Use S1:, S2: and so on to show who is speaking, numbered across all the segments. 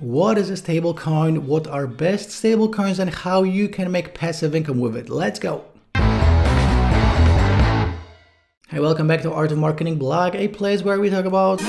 S1: what is a stable coin, what are best stable coins and how you can make passive income with it. Let's go. Hey, welcome back to Art of Marketing blog, a place where we talk about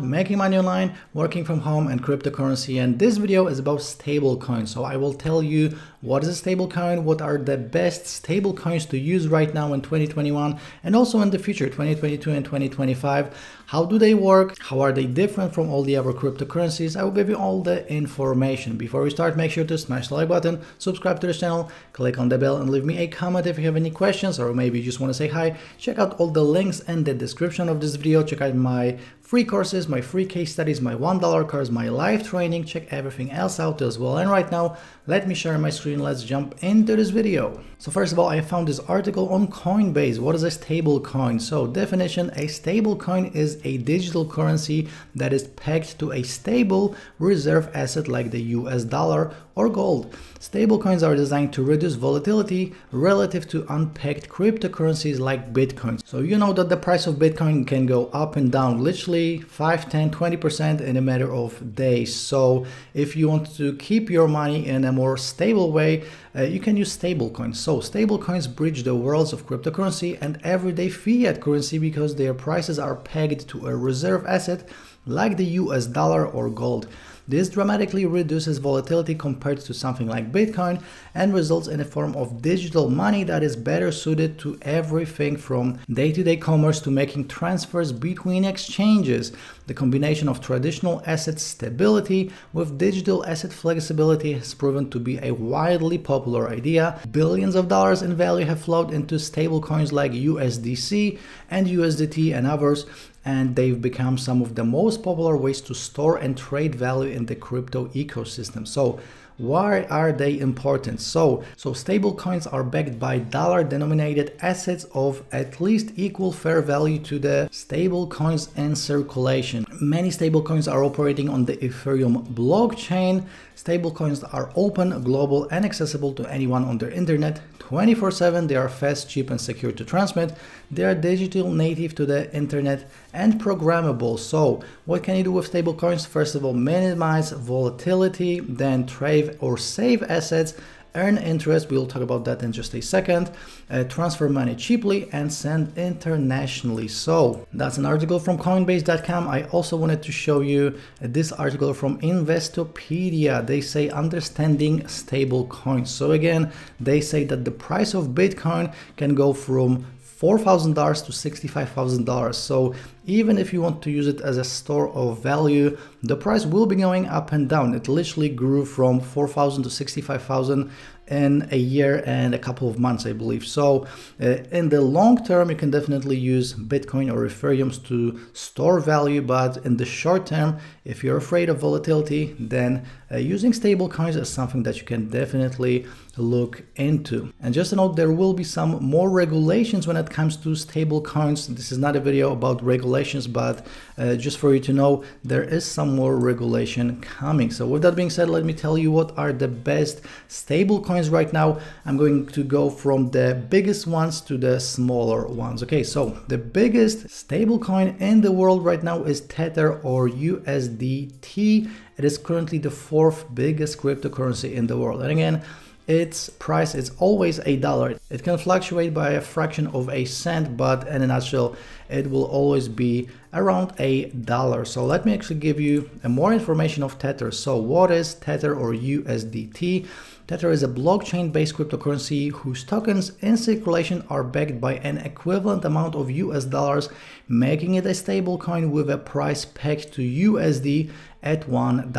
S1: making money online, working from home and cryptocurrency. And this video is about stable coins. So I will tell you what is a stable coin, what are the best stable coins to use right now in 2021 and also in the future 2022 and 2025 how do they work? How are they different from all the other cryptocurrencies? I will give you all the information. Before we start, make sure to smash the like button, subscribe to the channel, click on the bell and leave me a comment if you have any questions or maybe you just want to say hi. Check out all the links in the description of this video. Check out my free courses, my free case studies, my $1 course, my live training. Check everything else out as well. And right now, let me share my screen. Let's jump into this video. So first of all, I found this article on Coinbase. What is a stable coin? So definition, a stable coin is a digital currency that is pegged to a stable reserve asset like the US dollar or gold. Stablecoins are designed to reduce volatility relative to unpegged cryptocurrencies like Bitcoin. So you know that the price of Bitcoin can go up and down literally 5, 10, 20% in a matter of days. So if you want to keep your money in a more stable way, uh, you can use stablecoins. So stablecoins bridge the worlds of cryptocurrency and everyday fiat currency because their prices are pegged to a reserve asset like the US dollar or gold. This dramatically reduces volatility compared to something like Bitcoin and results in a form of digital money that is better suited to everything from day-to-day -day commerce to making transfers between exchanges. The combination of traditional asset stability with digital asset flexibility has proven to be a widely popular idea. Billions of dollars in value have flowed into stablecoins like USDC and USDT and others, and they've become some of the most popular ways to store and trade value in the crypto ecosystem. So why are they important? So, so stable coins are backed by dollar denominated assets of at least equal fair value to the stable coins in circulation. Many stable coins are operating on the Ethereum blockchain. Stable coins are open, global and accessible to anyone on the internet 24-7. They are fast, cheap and secure to transmit. They are digital native to the internet and programmable. So what can you do with stablecoins? First of all, minimize volatility, then trade or save assets earn interest, we'll talk about that in just a second, uh, transfer money cheaply and send internationally. So that's an article from Coinbase.com. I also wanted to show you this article from Investopedia. They say understanding stable coins. So again, they say that the price of Bitcoin can go from $4,000 to $65,000. So even if you want to use it as a store of value, the price will be going up and down. It literally grew from 4,000 to 65,000 in a year and a couple of months, I believe. So uh, in the long term, you can definitely use Bitcoin or Ethereum to store value. But in the short term, if you're afraid of volatility, then uh, using stable coins is something that you can definitely look into. And just a note, there will be some more regulations when it comes to stable coins. This is not a video about regulations, but uh, just for you to know, there is some more regulation coming. So with that being said, let me tell you what are the best stable coins right now. I'm going to go from the biggest ones to the smaller ones. Okay, so the biggest stable coin in the world right now is Tether or USDT. It is currently the fourth biggest cryptocurrency in the world. And again, its price is always a dollar. It can fluctuate by a fraction of a cent, but in a nutshell, it will always be around a dollar. So let me actually give you more information of Tether. So what is Tether or USDT? Tether is a blockchain-based cryptocurrency whose tokens in circulation are backed by an equivalent amount of US dollars, making it a stablecoin with a price pegged to USD at $1.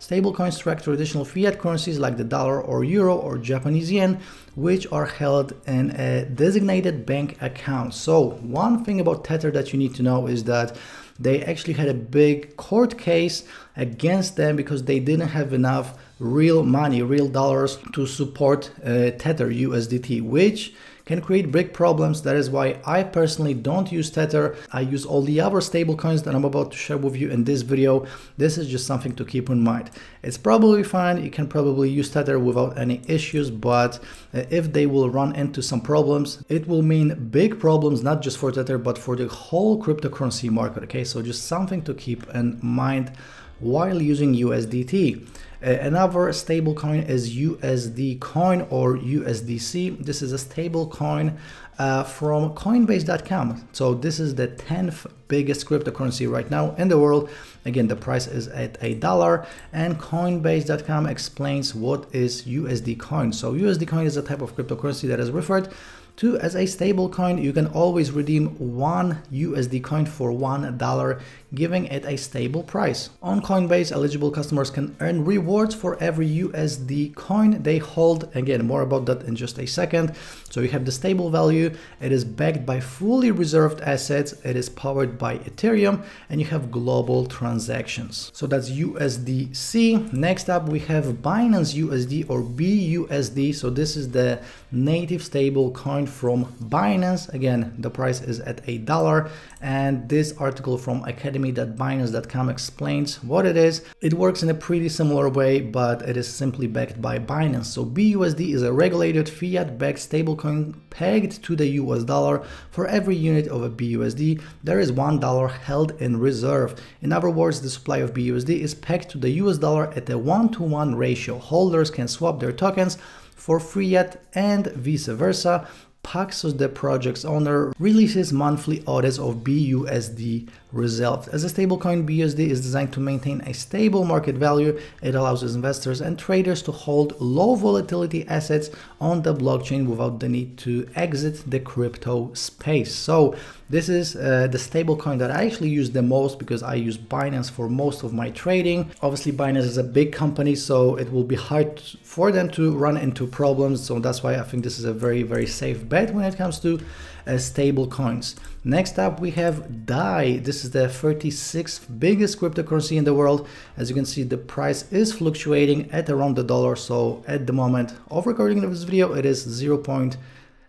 S1: Stablecoins track traditional fiat currencies like the dollar or euro or Japanese yen, which are held in a designated bank account. So one thing about Tether that you need to know is that they actually had a big court case against them because they didn't have enough real money, real dollars to support uh, Tether USDT, which can create big problems. That is why I personally don't use Tether. I use all the other stablecoins that I'm about to share with you in this video. This is just something to keep in mind. It's probably fine. You can probably use Tether without any issues, but uh, if they will run into some problems, it will mean big problems, not just for Tether, but for the whole cryptocurrency market. Okay, so just something to keep in mind while using USDT. Uh, another stable coin is USD coin or USDC. This is a stable coin uh, from Coinbase.com. So this is the 10th biggest cryptocurrency right now in the world. Again, the price is at a dollar and Coinbase.com explains what is USD coin. So USD coin is a type of cryptocurrency that is referred to as a stable coin. You can always redeem one USD coin for one dollar giving it a stable price. On Coinbase, eligible customers can earn rewards for every USD coin they hold. Again, more about that in just a second. So you have the stable value, it is backed by fully reserved assets, it is powered by Ethereum, and you have global transactions. So that's USDC. Next up, we have Binance USD or BUSD. So this is the native stable coin from Binance. Again, the price is at a dollar. And this article from Academy academy.binance.com explains what it is. It works in a pretty similar way, but it is simply backed by Binance. So BUSD is a regulated fiat-backed stablecoin pegged to the US dollar. For every unit of a BUSD, there is one dollar held in reserve. In other words, the supply of BUSD is pegged to the US dollar at a one-to-one -one ratio. Holders can swap their tokens for fiat and vice versa. Paxos, the project's owner, releases monthly audits of BUSD As a stablecoin, BUSD is designed to maintain a stable market value. It allows investors and traders to hold low volatility assets on the blockchain without the need to exit the crypto space. So this is uh, the stablecoin that I actually use the most because I use Binance for most of my trading. Obviously, Binance is a big company, so it will be hard for them to run into problems. So that's why I think this is a very, very safe bet when it comes to uh, stable coins. Next up, we have DAI. This is the 36th biggest cryptocurrency in the world. As you can see, the price is fluctuating at around the dollar. So at the moment of recording of this video, it is 0.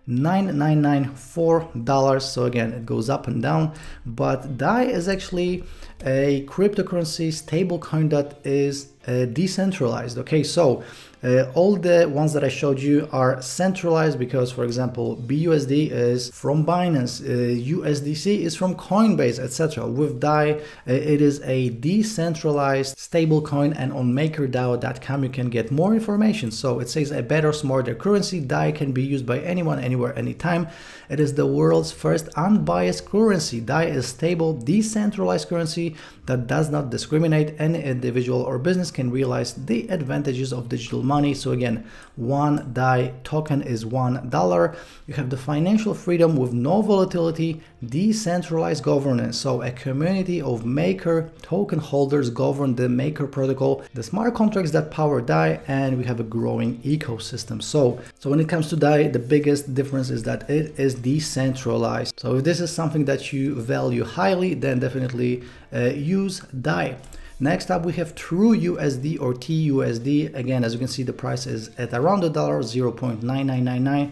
S1: $9,994. So again, it goes up and down, but DAI is actually a cryptocurrency stablecoin that is uh, decentralized. Okay, so uh, all the ones that I showed you are centralized because, for example, BUSD is from Binance, uh, USDC is from Coinbase, etc. With DAI, uh, it is a decentralized stablecoin, and on MakerDAO.com you can get more information. So it says a better, smarter currency. DAI can be used by anyone, anywhere, anytime. It is the world's first unbiased currency. DAI is a stable, decentralized currency that does not discriminate. Any individual or business can realize the advantages of digital money. So again, one DAI token is one dollar. You have the financial freedom with no volatility, decentralized governance. So a community of maker token holders govern the maker protocol, the smart contracts that power DAI, and we have a growing ecosystem. So, so when it comes to DAI, the biggest difference is that it is decentralized. So if this is something that you value highly, then definitely uh, use DAI. Next up, we have True USD or TUSD. Again, as you can see, the price is at around the dollar 0.9999.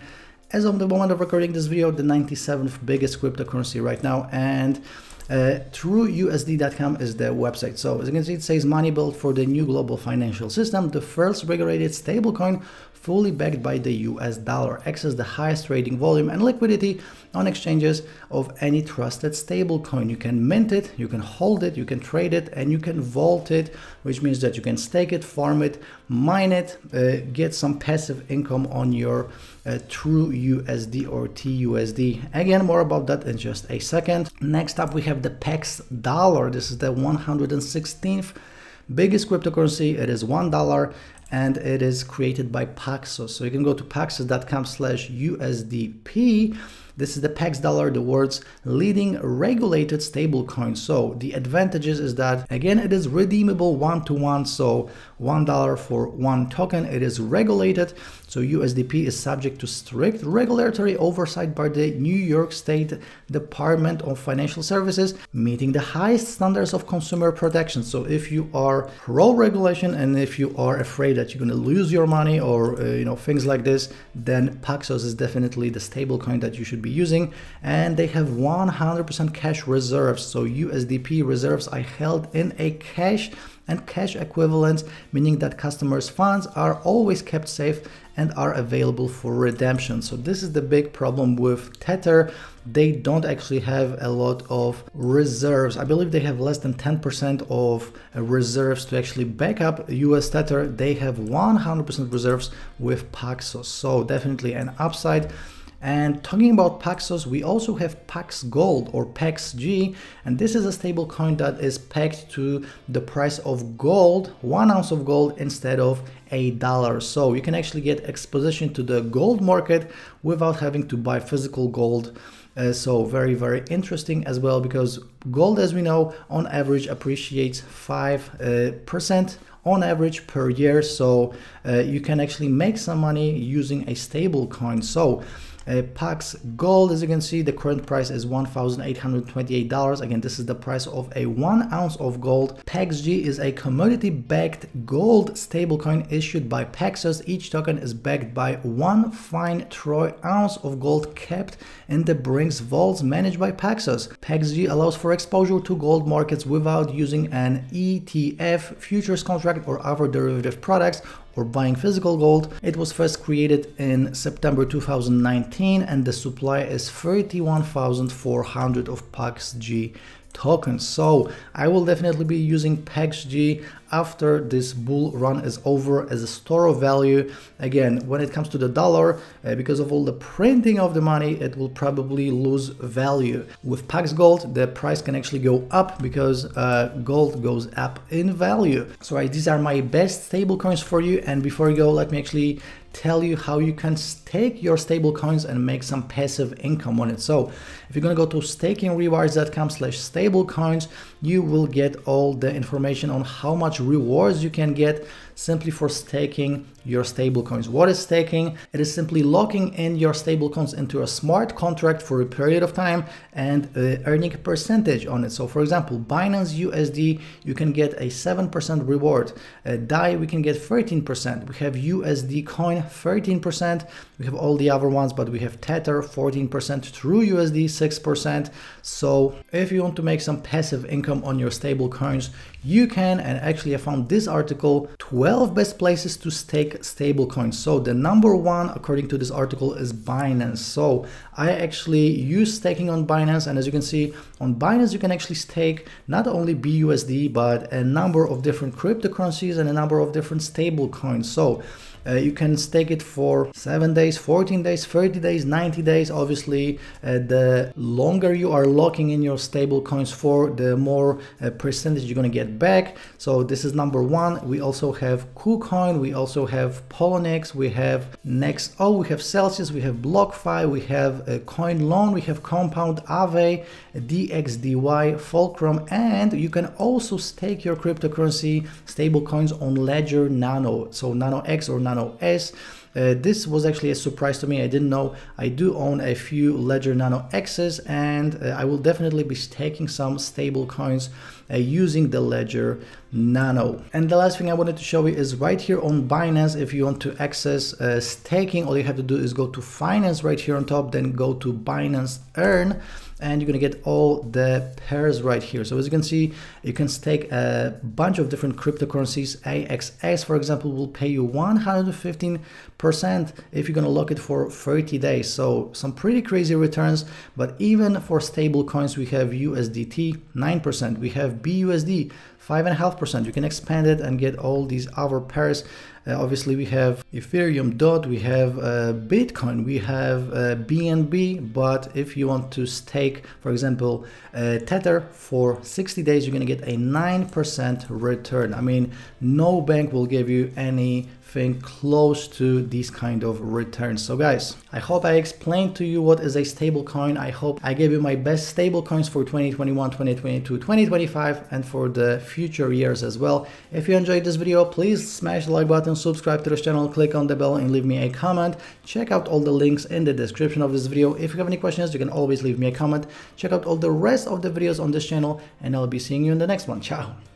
S1: As of the moment of recording this video, the 97th biggest cryptocurrency right now. And uh, TrueUSD.com is the website. So as you can see, it says money built for the new global financial system, the first regulated stablecoin fully backed by the US dollar, access the highest trading volume and liquidity on exchanges of any trusted stablecoin. You can mint it, you can hold it, you can trade it, and you can vault it, which means that you can stake it, farm it, mine it, uh, get some passive income on your uh, true USD or TUSD. Again, more about that in just a second. Next up, we have the PAX dollar. This is the 116th biggest cryptocurrency. It is $1 and it is created by Paxos. So you can go to paxos.com slash USDP This is the Pax dollar, the world's leading regulated stablecoin. So the advantages is that again it is redeemable one to one. So one dollar for one token. It is regulated. So USDP is subject to strict regulatory oversight by the New York State Department of Financial Services, meeting the highest standards of consumer protection. So if you are pro regulation and if you are afraid that you're going to lose your money or uh, you know things like this, then Paxos is definitely the stablecoin that you should be using. And they have 100% cash reserves. So USDP reserves are held in a cash and cash equivalents, meaning that customers' funds are always kept safe and are available for redemption. So this is the big problem with Tether. They don't actually have a lot of reserves. I believe they have less than 10% of uh, reserves to actually back up US Tether. They have 100% reserves with Paxos. So definitely an upside. And talking about Paxos, we also have Pax Gold or PaxG, and this is a stable coin that is pegged to the price of gold, one ounce of gold instead of a dollar. So you can actually get exposition to the gold market without having to buy physical gold. Uh, so very, very interesting as well because gold, as we know, on average appreciates 5% uh, on average per year. So uh, you can actually make some money using a stable coin. So uh, Pax Gold, as you can see, the current price is $1,828. Again, this is the price of a one ounce of gold. PaxG is a commodity-backed gold stablecoin issued by Paxos. Each token is backed by one fine troy ounce of gold kept in the Brinks vaults managed by Paxos. PaxG allows for exposure to gold markets without using an ETF, futures contract, or other derivative products or buying physical gold. It was first created in September 2019 and the supply is 31,400 of PaxG tokens. So I will definitely be using PaxG after this bull run is over as a store of value. Again, when it comes to the dollar, uh, because of all the printing of the money, it will probably lose value. With Pax Gold, the price can actually go up because uh, gold goes up in value. So these are my best stable coins for you. And before you go, let me actually tell you how you can stake your stable coins and make some passive income on it. So if you're gonna go to stakingrewards.com slash stable coins, you will get all the information on how much rewards you can get simply for staking your stablecoins. What is staking? It is simply locking in your stablecoins into a smart contract for a period of time and uh, earning a percentage on it. So for example, Binance USD, you can get a 7% reward. Uh, DAI, we can get 13%. We have USD coin, 13%. We have all the other ones, but we have Tether, 14%, True USD, 6%. So if you want to make some passive income on your stable coins, you can, and actually I found this article, 12 best places to stake stablecoins. So the number one, according to this article, is Binance. So I actually use staking on Binance, and as you can see, on Binance you can actually stake not only BUSD, but a number of different cryptocurrencies and a number of different stablecoins. So uh, you can stake it for 7 days, 14 days, 30 days, 90 days. Obviously, uh, the longer you are locking in your stable coins for, the more uh, percentage you're going to get back. So this is number one. We also have KuCoin, we also have Poloniex, we have Next. Oh, we have Celsius, we have BlockFi, we have uh, Coin Loan, we have Compound, Aave, DXDY, Fulcrum, and you can also stake your cryptocurrency stable coins on Ledger Nano. So Nano X or Nano Nano S. Uh, this was actually a surprise to me. I didn't know I do own a few Ledger Nano X's and uh, I will definitely be staking some stable coins uh, using the Ledger Nano. And the last thing I wanted to show you is right here on Binance. If you want to access uh, staking, all you have to do is go to finance right here on top, then go to Binance Earn and you're gonna get all the pairs right here. So as you can see, you can stake a bunch of different cryptocurrencies. AXS, for example, will pay you 115% if you're gonna lock it for 30 days. So some pretty crazy returns, but even for stable coins, we have USDT 9%, we have BUSD 5.5%. You can expand it and get all these other pairs. Uh, obviously, we have Ethereum, DOT, we have uh, Bitcoin, we have uh, BNB. But if you want to stake, for example, uh, Tether for 60 days, you're going to get a 9% return. I mean, no bank will give you any close to these kind of returns. So guys, I hope I explained to you what is a stable coin. I hope I gave you my best stable coins for 2021, 2022, 2025 and for the future years as well. If you enjoyed this video, please smash the like button, subscribe to this channel, click on the bell and leave me a comment. Check out all the links in the description of this video. If you have any questions, you can always leave me a comment. Check out all the rest of the videos on this channel and I'll be seeing you in the next one. Ciao!